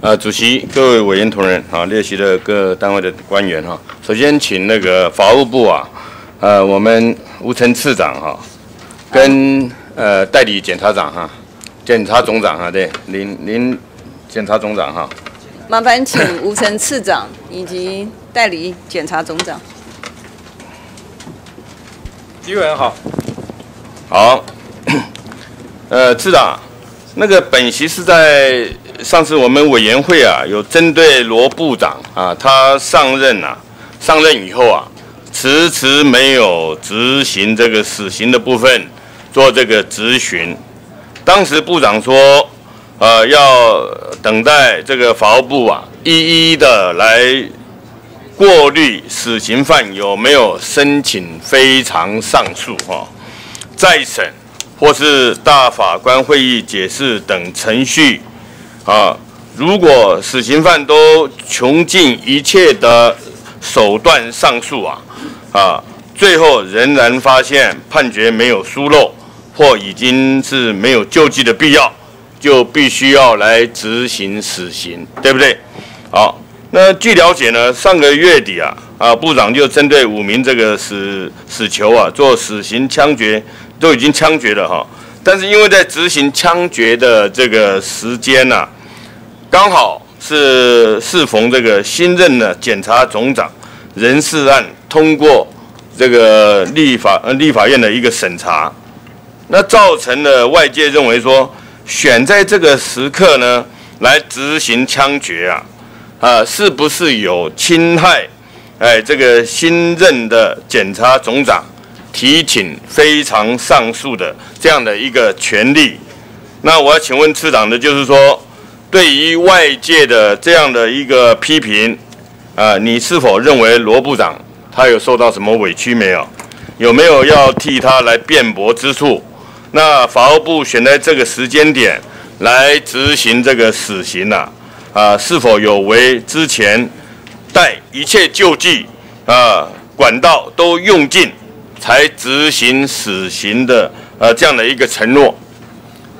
呃，主席、各位委员同仁啊，列席的各单位的官员哈，首先请那个法务部啊，呃，我们吴成次长哈，跟呃代理检察长哈，检察总长哈，对，林林检察总长哈，麻烦请吴成次长以及代理检察总长。李委员好，好，呃，次长，那个本席是在上次我们委员会啊，有针对罗部长啊，他上任啊，上任以后啊，迟迟没有执行这个死刑的部分，做这个质询。当时部长说，呃，要等待这个法务部啊，一一的来。过滤死刑犯有没有申请非常上诉哈，再审或是大法官会议解释等程序啊，如果死刑犯都穷尽一切的手段上诉啊啊，最后仍然发现判决没有疏漏或已经是没有救济的必要，就必须要来执行死刑，对不对？好。那据了解呢，上个月底啊，啊部长就针对五名这个死死囚啊，做死刑枪决，都已经枪决了哈。但是因为在执行枪决的这个时间呢，刚好是适逢这个新任的检察总长人事案通过这个立法呃立法院的一个审查，那造成了外界认为说，选在这个时刻呢来执行枪决啊。啊，是不是有侵害？哎，这个新任的检察总长提请非常上诉的这样的一个权利？那我要请问次长的，就是说，对于外界的这样的一个批评，啊，你是否认为罗部长他有受到什么委屈没有？有没有要替他来辩驳之处？那法务部选在这个时间点来执行这个死刑呢？是否有为之前待一切救济啊管道都用尽，才执行死刑的呃这样的一个承诺？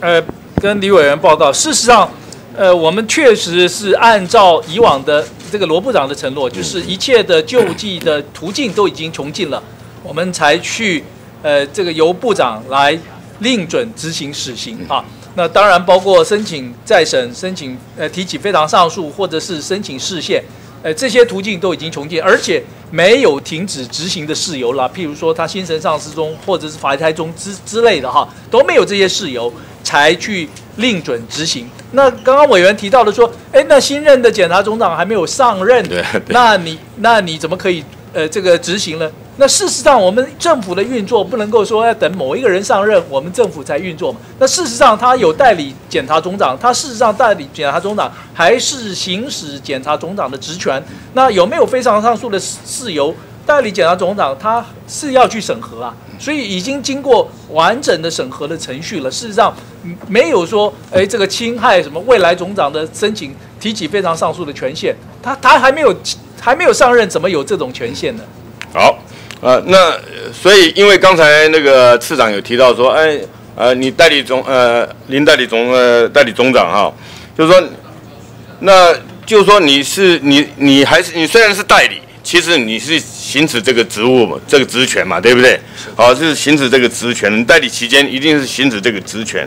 呃，跟李委员报告，事实上，呃，我们确实是按照以往的这个罗部长的承诺，就是一切的救济的途径都已经穷尽了，我们才去呃这个由部长来另准执行死刑啊。那当然包括申请再审、申请呃提起非常上诉，或者是申请释宪，呃这些途径都已经穷尽，而且没有停止执行的事由了。譬如说他精神丧失中，或者是法胎中之之类的哈，都没有这些事由才去另准执行。那刚刚委员提到的说，哎，那新任的检察总长还没有上任，那你那你怎么可以呃这个执行呢？那事实上，我们政府的运作不能够说要等某一个人上任，我们政府才运作嘛。那事实上，他有代理检察总长，他事实上代理检察总长还是行使检察总长的职权。那有没有非常上诉的事由？代理检察总长他是要去审核啊，所以已经经过完整的审核的程序了。事实上，没有说哎这个侵害什么未来总长的申请提起非常上诉的权限。他他还没有还没有上任，怎么有这种权限呢？好。呃，那所以因为刚才那个次长有提到说，哎，呃，你代理总呃林代理总呃代理总长哈，就是说，那就是说你是你你还是你虽然是代理，其实你是行使这个职务嘛，这个职权嘛，对不对？好，是行使这个职权，代理期间一定是行使这个职权。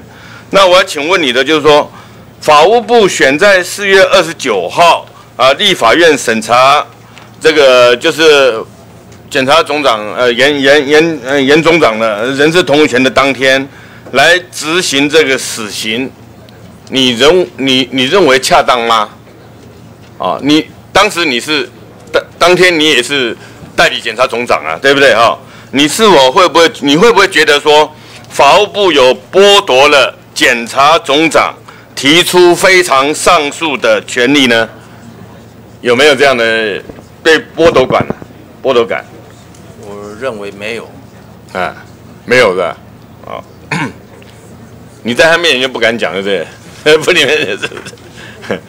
那我要请问你的就是说，法务部选在四月二十九号啊，立法院审查这个就是。检察总长，呃，严严严，呃，严总长呢，人事同意权的当天，来执行这个死刑，你认你你认为恰当吗？啊，你当时你是当当天你也是代理检察总长啊，对不对哈？你是否会不会你会不会觉得说法务部有剥夺了检察总长提出非常上诉的权利呢？有没有这样的被剥夺感？剥夺感？认为没有，啊，没有的，啊，你在他面前就不敢讲，对不对？不，你们是不是？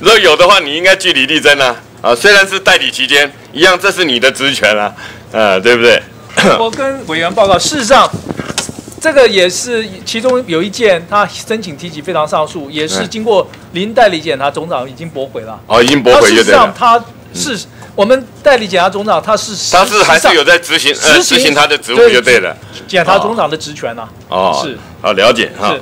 如果有的话，你应该据理力争啊！啊，虽然是代理期间，一样，这是你的职权啊，啊，对不对？我跟委员报告，事实上，这个也是其中有一件，他申请提起非常上诉，也是嗯经过林代理检察总长已经驳回了。哦，已经驳回就对了事实上。他是我们代理检察总长，他是他是还是有在在执行呃执行他的职务就对了。检察总长的职权呐、哦，是好了解哈。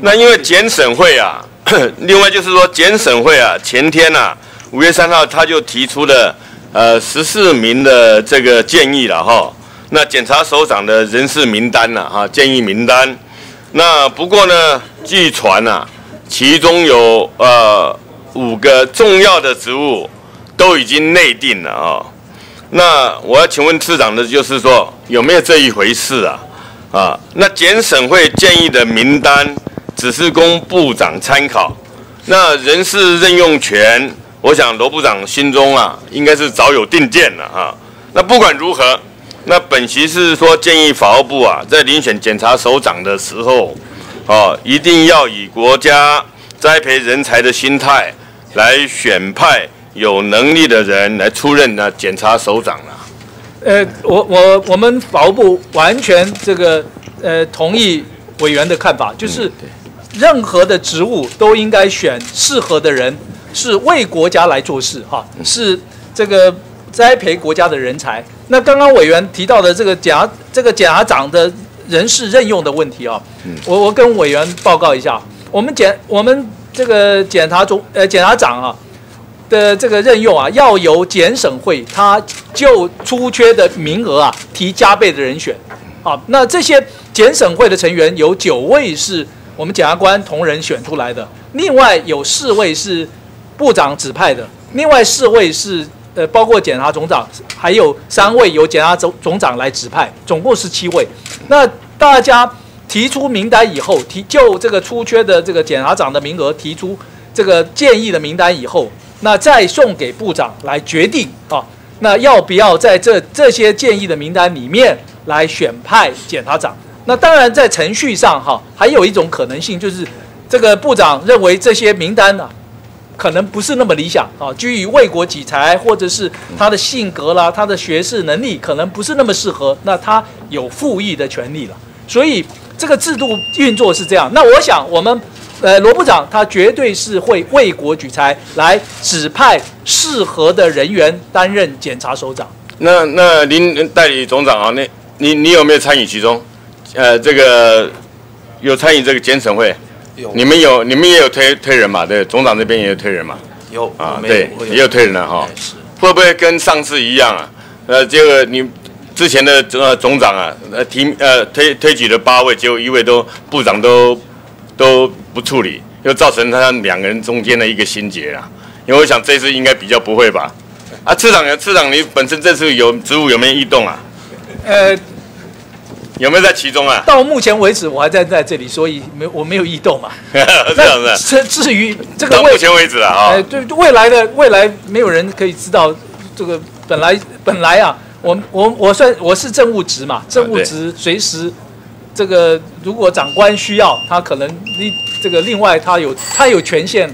那因为检审会啊，另外就是说检审会啊，前天呐、啊，五月三号他就提出了呃十四名的这个建议了哈。那检察首长的人事名单呐、哈，建议名单。那不过呢，据传呐、其中有呃五个重要的职务都已经内定了啊、那我要请问次长的就是说，有没有这一回事啊？啊，那检审会建议的名单只是供部长参考，那人事任用权，我想罗部长心中啊，应该是早有定见了哈、那不管如何，那本席是说建议法务部啊，在遴选检察首长的时候，哦，一定要以国家栽培人才的心态来选派有能力的人来出任呢检察首长啊。呃，我我我们法务部完全这个呃同意委员的看法，就是任何的职务都应该选适合的人，是为国家来做事哈，是这个栽培国家的人才。那刚刚委员提到的这个检察这个检察长的人事任用的问题啊，我我跟委员报告一下，我们检我们这个检察总呃检察长啊。的这个任用啊，要由检审会他就出缺的名额啊提加倍的人选。好，那这些检审会的成员有九位是我们检察官同仁选出来的，另外有四位是部长指派的，另外四位是呃包括检察总长，还有三位由检察总总长来指派，总共是七位。那大家提出名单以后，提就这个出缺的这个检察长的名额提出这个建议的名单以后，那再送给部长来决定啊，那要不要在这这些建议的名单里面来选派检察长？那当然在程序上哈，还有一种可能性就是这个部长认为这些名单啊。可能不是那么理想啊，基于为国己才，或者是他的性格啦、他的学识能力，可能不是那么适合，那他有复议的权利了。所以这个制度运作是这样。那我想我们呃罗部长他绝对是会为国举才，来指派适合的人员担任检察首长。那那您代理总长啊，那你你有没有参与其中？呃，这个有参与这个检审会？有你们有你们也有推推人嘛？对，总长这边也有推人嘛？有啊，没对我，也有推人了哈会不会跟上次一样啊？呃，这个你之前的呃总长啊，呃提呃推推举了八位，结果一位都部长都都不处理，又造成他两个人中间的一个心结啊。因为我想这次应该比较不会吧？啊，次长，次长，你本身这次有职务有没有异动啊？呃，有没有在其中啊？到目前为止我还在在这里，所以没我没有异动嘛。这样子，至至于这个到目前为止啊，哈哎，，对未来的未来，没有人可以知道这个本来本来啊，我我我算我是政务职嘛，政务职随时这个如果长官需要，他可能另这个另外他有他有权限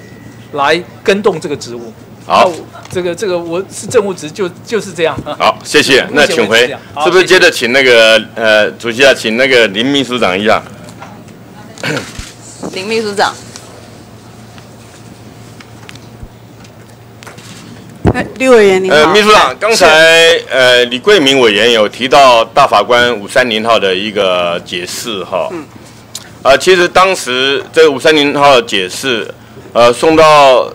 来跟动这个职务。好，这个这个我是政务职就就是这样。好，谢谢。那请回是不是接着请那个呃主席啊，请那个林秘书长一下？林秘书长。哎，李委员您好。呃，秘书长，哎刚才呃李桂明委员有提到大法官五三零号的一个解释哈，嗯，啊，其实当时这个五三零号解释，呃，送到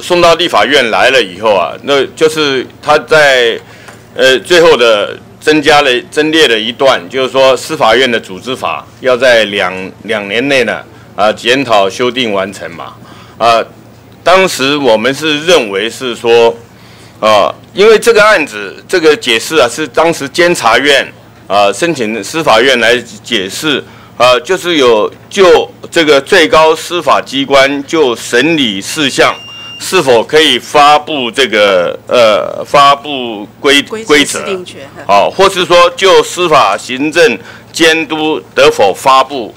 送到立法院来了以后啊，那就是他在呃最后的增加了增列了一段，就是说司法院的组织法要在两两年内呢啊检讨修订完成嘛，啊，当时我们是认为是说。啊，因为这个案子这个解释啊，是当时监察院啊申请司法院来解释啊，就是有就这个最高司法机关就审理事项是否可以发布这个呃发布规规规则好、或是说就司法行政监督得否发布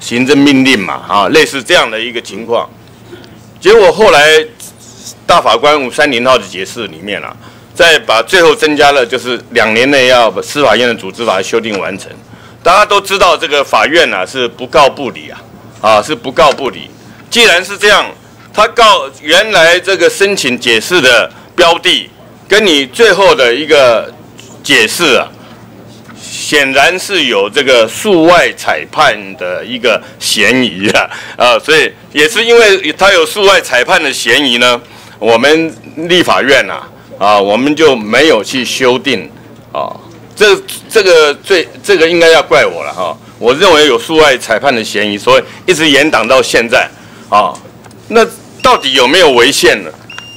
行政命令嘛，啊，类似这样的一个情况。结果后来大法官五三零号的解释里面啊，再把最后增加了，就是两年内要把司法院的组织法修订完成。大家都知道，这个法院啊是不告不理啊，啊是不告不理。既然是这样，他告原来这个申请解释的标的，跟你最后的一个解释啊，显然是有这个诉外裁判的一个嫌疑啊，啊，所以也是因为他有诉外裁判的嫌疑呢，我们立法院呐，啊，我们就没有去修订啊，这这个最这个应该要怪我了哈，我认为有诉外裁判的嫌疑，所以一直延档到现在啊，那到底有没有违宪呢？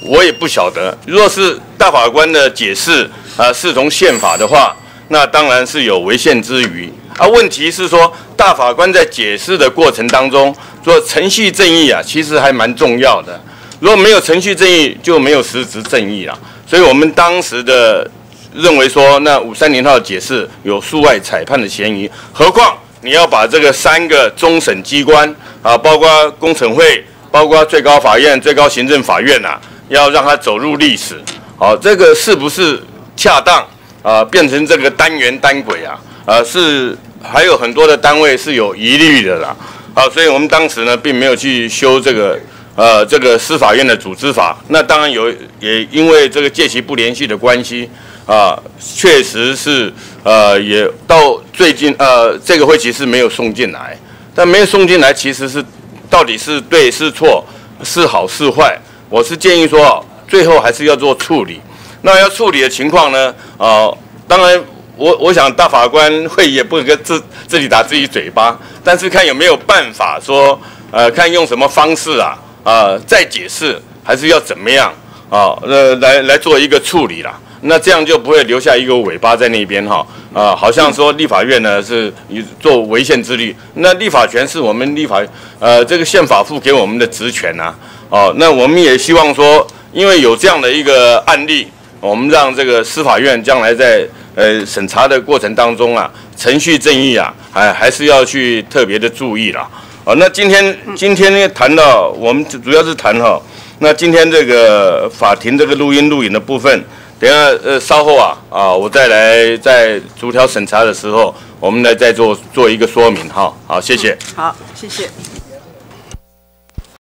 我也不晓得。若是大法官的解释啊是从宪法的话，那当然是有违宪之余。啊，问题是说大法官在解释的过程当中，说程序正义啊，其实还蛮重要的。如果没有程序正义，就没有实质正义了。所以我们当时的认为说，那五三零号解释有诉外裁判的嫌疑。何况你要把这个三个终审机关啊，包括工程会，包括最高法院、最高行政法院呐。要让它走入历史，好，这个是不是恰当啊？变成这个单元单轨啊？呃，是还有很多的单位是有疑虑的啦，好，所以我们当时呢，并没有去修这个呃这个司法院的组织法。那当然有，也因为这个届期不连续的关系啊，确实是呃也到最近呃这个会期是没有送进来，但没有送进来，其实是到底是对是错，是好是坏？我是建议说，最后还是要做处理。那要处理的情况呢？啊，当然，我我想大法官会也不跟自自己打自己嘴巴，但是看有没有办法说，呃，看用什么方式啊，啊，再解释还是要怎么样啊？呃，来来做一个处理啦。那这样就不会留下一个尾巴在那边哈。啊，好像说立法院呢是做违宪之力，那立法权是我们立法呃这个宪法赋给我们的职权呐。哦，那我们也希望说，因为有这样的一个案例，我们让这个司法院将来在呃审查的过程当中啊，程序正义啊，还还是要去特别的注意啦。哦，那今天今天呢谈到我们主要是谈哈，那今天这个法庭这个录音录影的部分，等下呃稍后啊啊我再来在逐条审查的时候，我们来再做做一个说明哈。好，谢谢。好，谢谢。